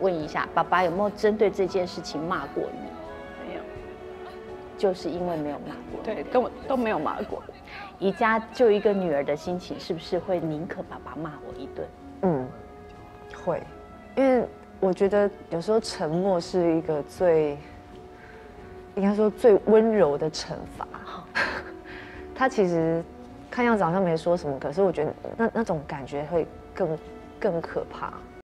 问一下，爸爸有没有针对这件事情骂过你？没有，就是因为没有骂过。对，跟我都没有骂过。宜家就一个女儿的心情，是不是会宁可爸爸骂我一顿？嗯，会，因为我觉得有时候沉默是一个最，应该说最温柔的惩罚。他其实看样子好像没说什么，可是我觉得那那种感觉会更更可怕。